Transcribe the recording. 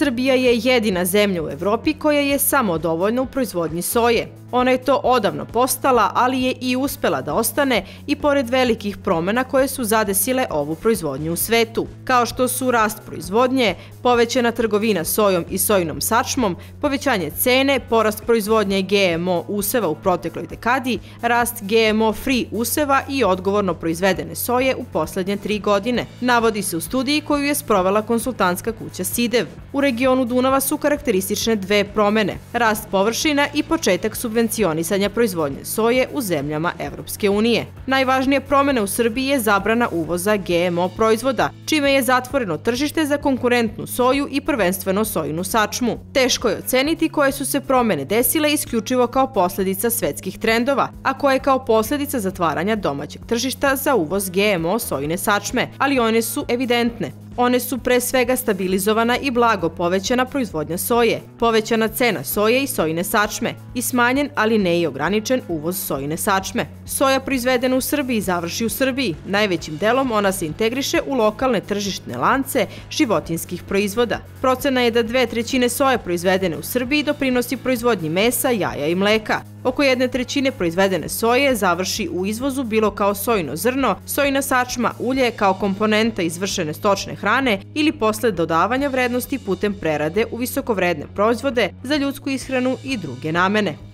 Srbija je jedina zemlja u Evropi koja je samodovoljna u proizvodnji soje. Ona je to odavno postala, ali je i uspela da ostane i pored velikih promena koje su zadesile ovu proizvodnju u svetu, kao što su rast proizvodnje, povećana trgovina sojom i sojinom sačmom, povećanje cene, porast proizvodnje GMO useva u protekloj dekadi, rast GMO free useva i odgovorno proizvedene soje u poslednje tri godine. Navodi se u studiji koju je sprovela konsultantska kuća SIDEV. U regionu Dunava su karakteristične dve promene, rast površina i početak subvencionisanja proizvodnje soje u zemljama Evropske unije. Najvažnije promene u Srbiji je zabrana uvoza GMO proizvoda, čime je zatvoreno tržište za konkurentnu soju i prvenstveno sojinu sačmu. Teško je oceniti koje su se promene desile isključivo kao posledica svetskih trendova, a koje kao posledica zatvaranja domaćeg tržišta za uvoz GMO sojine sačme, ali one su evidentne. One su pre svega stabilizovana i blago povećana proizvodnja soje, povećana cena soje i sojine sačme i smanjen, ali ne i ograničen uvoz sojine sačme. Soja proizvedena u Srbiji završi u Srbiji. Najvećim delom ona se integriše u lokalne tržištne lance životinskih proizvoda. Procena je da dve trećine soje proizvedene u Srbiji doprinosi proizvodnji mesa, jaja i mleka. Oko jedne trećine proizvedene soje završi u izvozu bilo kao sojino zrno, sojina sačma, ulje kao komponenta izvršene stočne hrane ili posle dodavanja vrednosti putem prerade u visokovredne proizvode za ljudsku ishranu i druge namene.